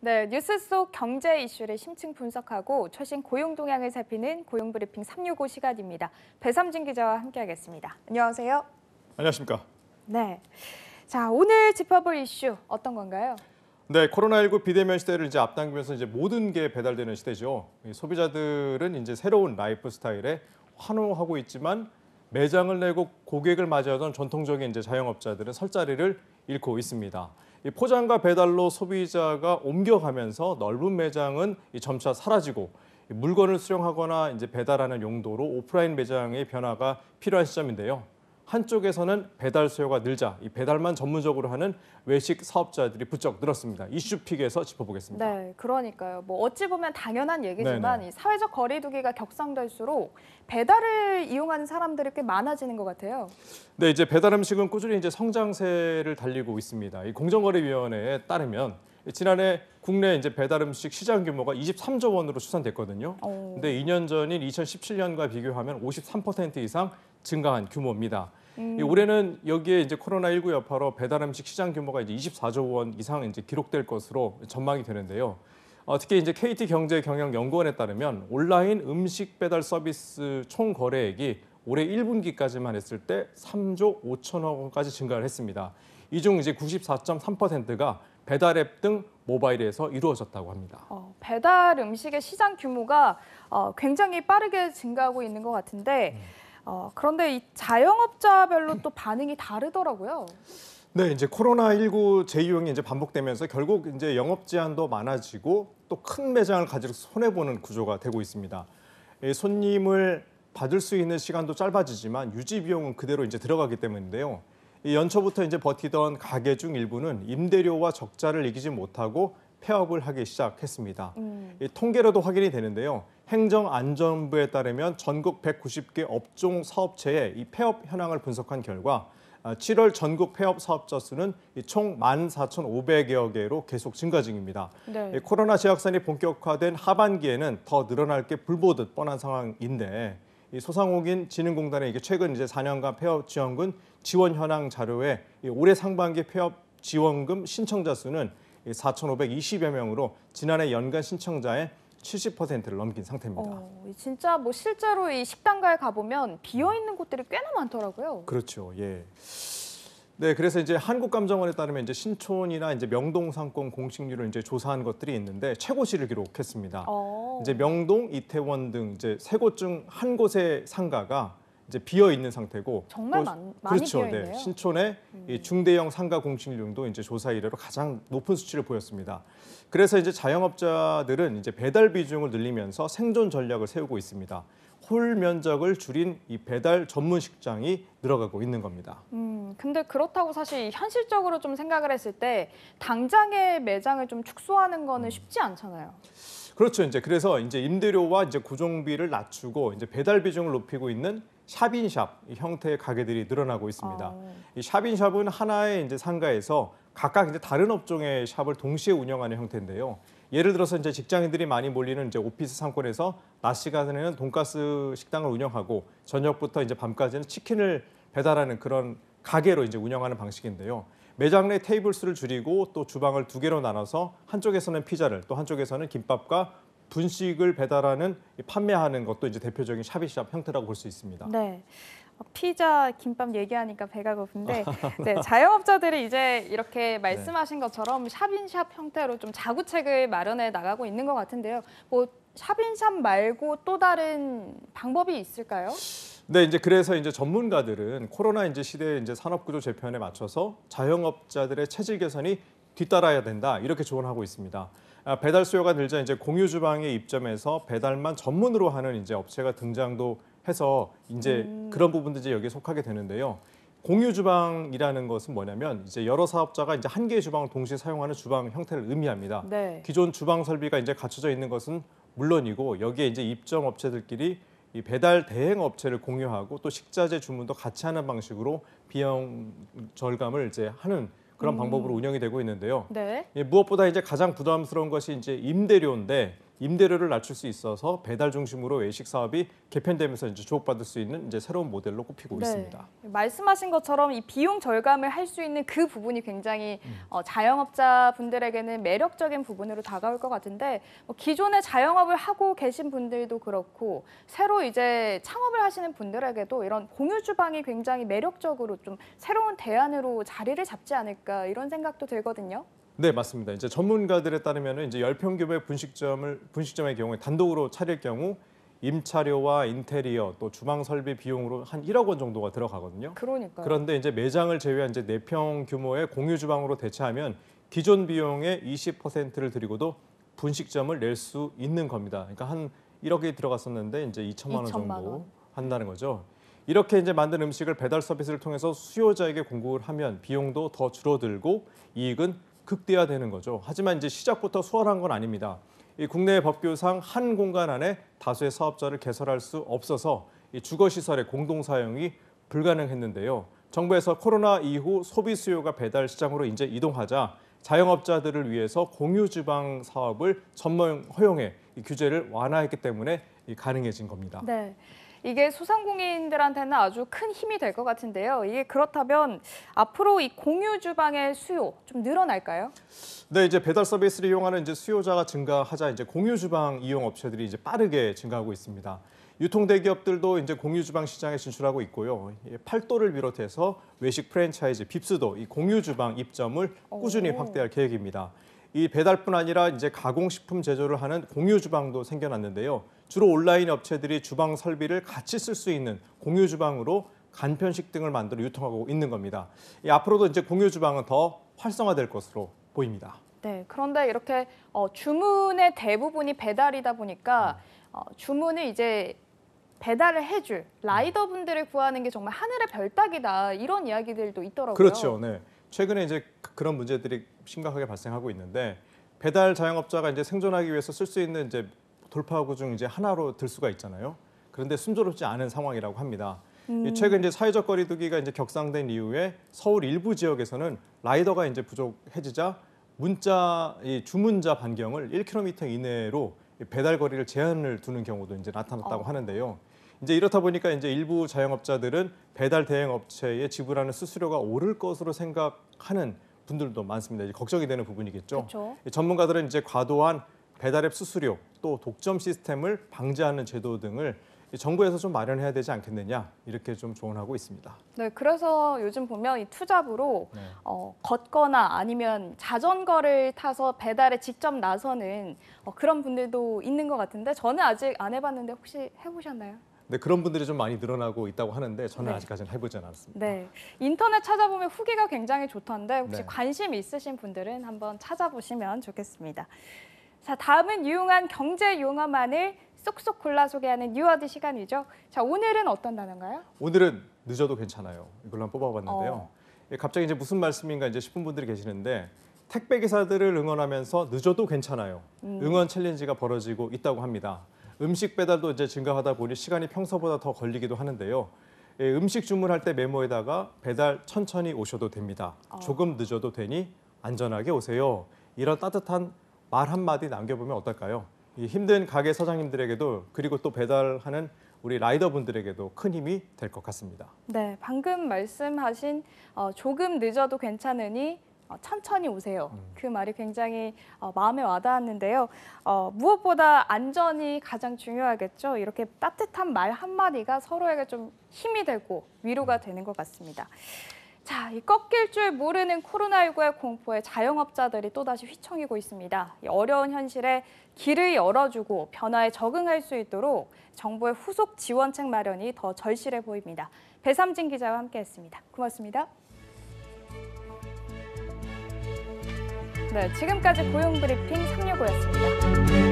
네, 뉴스 속 경제 이슈를 심층 분석하고 최신 고용 동향을 살피는 고용 브리핑 365 시간입니다. 배삼진 기자와 함께하겠습니다. 안녕하세요. 안녕하십니까. 네. 자, 오늘 짚어볼 이슈 어떤 건가요? 네, 코로나19 비대면 시대를 이제 앞당기면서 이제 모든 게 배달되는 시대죠. 이 소비자들은 이제 새로운 라이프 스타일에 환호하고 있지만 매장을 내고 고객을 맞이하던 전통적인 이제 자영업자들은 설 자리를 잃고 있습니다. 이 포장과 배달로 소비자가 옮겨가면서 넓은 매장은 이 점차 사라지고 이 물건을 수령하거나 이제 배달하는 용도로 오프라인 매장의 변화가 필요한 시점인데요. 한쪽에서는 배달 수요가 늘자 이 배달만 전문적으로 하는 외식 사업자들이 부쩍 늘었습니다. 이슈픽에서 짚어보겠습니다. 네, 그러니까요. 뭐 어찌 보면 당연한 얘기지만 네네. 이 사회적 거리두기가 격상될수록 배달을 이용하는 사람들이 꽤 많아지는 것 같아요. 네, 이제 배달 음식은 꾸준히 이제 성장세를 달리고 있습니다. 이 공정거래위원회에 따르면 지난해 국내 이제 배달 음식 시장 규모가 23조 원으로 추산됐거든요. 어. 근데 2년 전인 2017년과 비교하면 53% 이상 증가한 규모입니다. 이 올해는 여기에 이제 코로나19 여파로 배달 음식 시장 규모가 이제 24조 원 이상 이제 기록될 것으로 전망이 되는데요. 어, 특히 이제 KT 경제 경영 연구원에 따르면 온라인 음식 배달 서비스 총 거래액이 올해 1분기까지만 했을 때 3조 5천억 원까지 증가를 했습니다. 이 중 이제 94.3%가 배달 앱 등 모바일에서 이루어졌다고 합니다. 어, 배달 음식의 시장 규모가 어, 굉장히 빠르게 증가하고 있는 것 같은데 어, 그런데 이 자영업자별로 또 반응이 다르더라고요. 네, 이제 코로나 19 재유행이 이제 반복되면서 결국 이제 영업 제한도 많아지고 또 큰 매장을 가지고 손해 보는 구조가 되고 있습니다. 이 손님을 받을 수 있는 시간도 짧아지지만 유지 비용은 그대로 이제 들어가기 때문인데요. 이 연초부터 이제 버티던 가게 중 일부는 임대료와 적자를 이기지 못하고 폐업을 하기 시작했습니다. 음. 이 통계로도 확인이 되는데요. 행정안전부에 따르면 전국 190개 업종 사업체의 이 폐업 현황을 분석한 결과 아, 7월 전국 폐업 사업자 수는 이총 14,500여 개로 계속 증가 중입니다. 네. 이 코로나 재확산이 본격화된 하반기에는 더 늘어날 게 불보듯 뻔한 상황인데 이 소상공인 진흥공단의 이게 최근 이제 4년간 폐업 지원금 지원 현황 자료에 이 올해 상반기 폐업 지원금 신청자 수는 4,520여 명으로 지난해 연간 신청자의 70%를 넘긴 상태입니다. 어, 진짜 뭐 실제로 이 식당가에 가보면 비어 있는 곳들이 꽤나 많더라고요. 그렇죠. 예. 네, 그래서 이제 한국감정원에 따르면 이제 신촌이나 이제 명동 상권 공식률을 이제 조사한 것들이 있는데 최고치를 기록했습니다. 어. 이제 명동, 이태원 등 이제 세 곳 중 한 곳의 상가가 이제 비어 있는 상태고 정말 또 많- 많이 그렇죠. 비어 있네요. 음. 네, 신촌의 이 중대형 상가 공식률도 이제 조사 이래로 가장 높은 수치를 보였습니다. 그래서 이제 자영업자들은 이제 배달 비중을 늘리면서 생존 전략을 세우고 있습니다. 홀 면적을 줄인 이 배달 전문 식장이 늘어가고 있는 겁니다. 음, 근데 그렇다고 사실 현실적으로 좀 생각을 했을 때 당장의 매장을 좀 축소하는 음. 거는 쉽지 않잖아요. 그렇죠. 이제 그래서 이제 임대료와 이제 구종비를 낮추고 이제 배달 비중을 높이고 있는 샵인샵 이 형태의 가게들이 늘어나고 있습니다. 어. 이 샵인샵은 하나의 이제 상가에서 각각 이제 다른 업종의 샵을 동시에 운영하는 형태인데요. 예를 들어서 이제 직장인들이 많이 몰리는 이제 오피스 상권에서 낮 시간에는 돈가스 식당을 운영하고 저녁부터 이제 밤까지는 치킨을 배달하는 그런 가게로 이제 운영하는 방식인데요. 매장 내 테이블 수를 줄이고 또 주방을 두 개로 나눠서 한쪽에서는 피자를 또 한쪽에서는 김밥과 분식을 배달하는 이 판매하는 것도 이제 대표적인 샵이샵 형태라고 볼 수 있습니다. 네. 어, 피자, 김밥 얘기하니까 배가 고픈데 네, 자영업자들이 이제 이렇게 말씀하신 것처럼 샵인샵 형태로 좀 자구책을 마련해 나가고 있는 것 같은데요. 뭐 샵인샵 말고 또 다른 방법이 있을까요? 네, 이제 그래서 이제 전문가들은 코로나 이제 시대의 이제 산업 구조 재편에 맞춰서 자영업자들의 체질 개선이 뒤따라야 된다 이렇게 조언하고 있습니다. 아, 배달 수요가 늘자 이제 공유 주방의 입점에서 배달만 전문으로 하는 이제 업체가 등장도 해서 이제 그런 부분도 이제 여기에 속하게 되는데요. 공유 주방이라는 것은 뭐냐면 이제 여러 사업자가 이제 한 개의 주방을 동시에 사용하는 주방 형태를 의미합니다. 네. 기존 주방 설비가 이제 갖춰져 있는 것은 물론이고 여기에 이제 입점 업체들끼리 이 배달 대행 업체를 공유하고 또 식자재 주문도 같이 하는 방식으로 비용 절감을 이제 하는 그런 방법으로 운영이 되고 있는데요. 네. 예, 무엇보다 이제 가장 부담스러운 것이 이제 임대료인데 임대료를 낮출 수 있어서 배달 중심으로 외식 사업이 개편되면서 이제 주목받을 수 있는 이제 새로운 모델로 꼽히고 있습니다. 말씀하신 것처럼 이 비용 절감을 할 수 있는 그 부분이 굉장히 음. 어, 자영업자 분들에게는 매력적인 부분으로 다가올 것 같은데 뭐 기존에 자영업을 하고 계신 분들도 그렇고 새로 이제 창업을 하시는 분들에게도 이런 공유 주방이 굉장히 매력적으로 좀 새로운 대안으로 자리를 잡지 않을까 이런 생각도 들거든요. 네, 맞습니다. 이제 전문가들에 따르면 이제 10평 규모의 분식점을 분식점의 경우에 단독으로 차릴 경우 임차료와 인테리어 또 주방 설비 비용으로 한 1억 원 정도가 들어가거든요. 그러니까요. 그런데 이제 매장을 제외한 이제 4평 규모의 공유 주방으로 대체하면 기존 비용의 20%를 들이고도 분식점을 낼 수 있는 겁니다. 그러니까 한 1억이 들어갔었는데 이제 2천만 원 2천만 정도 원. 한다는 거죠. 이렇게 이제 만든 음식을 배달 서비스를 통해서 수요자에게 공급을 하면 비용도 더 줄어들고 이익은 극대화되는 거죠. 하지만 이제 시작부터 수월한 건 아닙니다. 이 국내 법규상 한 공간 안에 다수의 사업자를 개설할 수 없어서 이 주거 시설의 공동 사용이 불가능했는데요. 정부에서 코로나 이후 소비 수요가 배달 시장으로 이제 이동하자 자영업자들을 위해서 공유 주방 사업을 전면 허용해 이 규제를 완화했기 때문에 이 가능해진 겁니다. 네. 이게 소상공인들한테는 아주 큰 힘이 될 것 같은데요. 이게 그렇다면 앞으로 이 공유 주방의 수요 좀 늘어날까요? 네, 이제 배달 서비스를 이용하는 이제 수요자가 증가하자 이제 공유 주방 이용 업체들이 이제 빠르게 증가하고 있습니다. 유통 대기업들도 이제 공유 주방 시장에 진출하고 있고요. 이 팔도를 비롯해서 외식 프랜차이즈 빕스도 이 공유 주방 입점을 꾸준히 오. 확대할 계획입니다. 이 배달뿐 아니라 이제 가공식품 제조를 하는 공유 주방도 생겨났는데요. 주로 온라인 업체들이 주방 설비를 같이 쓸 수 있는 공유 주방으로 간편식 등을 만들어 유통하고 있는 겁니다. 이 앞으로도 이제 공유 주방은 더 활성화될 것으로 보입니다. 네. 그런데 이렇게 어, 주문의 대부분이 배달이다 보니까 어, 주문을 이제 배달을 해줄 라이더분들을 구하는 게 정말 하늘의 별따기다 이런 이야기들도 있더라고요. 그렇죠. 네. 최근에 이제 그- 그런 문제들이 심각하게 발생하고 있는데 배달 자영업자가 이제 생존하기 위해서 쓸 수 있는 이제 돌파구 중 이제 하나로 들 수가 있잖아요. 그런데 순조롭지 않은 상황이라고 합니다. 음. 이 최근 이제 사회적 거리두기가 이제 격상된 이후에 서울 일부 지역에서는 라이더가 이제 부족해지자 문자 이 주문자 반경을 1km 이내로 이 배달 거리를 제한을 두는 경우도 이제 나타났다고 어. 하는데요. 이제 이렇다 보니까 이제 일부 자영업자들은 배달 대행 업체에 지불하는 수수료가 오를 것으로 생각하는 분들도 많습니다. 이제 걱정이 되는 부분이겠죠. 그렇죠. 이 전문가들은 이제 과도한 배달앱 수수료 또 독점 시스템을 방지하는 제도 등을 이 정부에서 좀 마련해야 되지 않겠느냐 이렇게 좀 조언하고 있습니다. 네. 그래서 요즘 보면 이 투잡으로 네. 어, 걷거나 아니면 자전거를 타서 배달에 직접 나서는 어, 그런 분들도 있는 것 같은데 저는 아직 안 해봤는데 혹시 해보셨나요? 네, 그런 분들이 좀 많이 늘어나고 있다고 하는데 저는 네. 아직까지는 해보진 않았습니다. 네. 인터넷 찾아보면 후기가 굉장히 좋던데 혹시 네. 관심 있으신 분들은 한번 찾아보시면 좋겠습니다. 자, 다음은 유용한 경제 용어만을 쏙쏙 골라 소개하는 new word 시간이죠. 자, 오늘은 어떤 단어인가요? 오늘은 늦어도 괜찮아요. 이걸로 한번 뽑아봤는데요. 어. 예, 갑자기 이제 무슨 말씀인가 이제 싶은 분들이 계시는데 택배 기사들을 응원하면서 늦어도 괜찮아요. 음. 응원 챌린지가 벌어지고 있다고 합니다. 음식 배달도 이제 증가하다 보니 시간이 평소보다 더 걸리기도 하는데요. 예, 음식 주문할 때 메모에다가 배달 천천히 오셔도 됩니다. 어. 조금 늦어도 되니 안전하게 오세요. 이런 따뜻한 말 한마디 남겨보면 어떨까요? 이 힘든 가게 사장님들에게도 그리고 또 배달하는 우리 라이더분들에게도 큰 힘이 될 것 같습니다. 네, 방금 말씀하신 어, 조금 늦어도 괜찮으니 어, 천천히 오세요. 음. 그 말이 굉장히 어, 마음에 와닿았는데요. 어, 무엇보다 안전이 가장 중요하겠죠. 이렇게 따뜻한 말 한마디가 서로에게 좀 힘이 되고 위로가 되는 것 같습니다. 자, 이 꺾일 줄 모르는 코로나19의 공포에 자영업자들이 또다시 휘청이고 있습니다. 이 어려운 현실에 길을 열어주고 변화에 적응할 수 있도록 정부의 후속 지원책 마련이 더 절실해 보입니다. 배삼진 기자와 함께했습니다. 고맙습니다. 네, 지금까지 고용브리핑 365였습니다.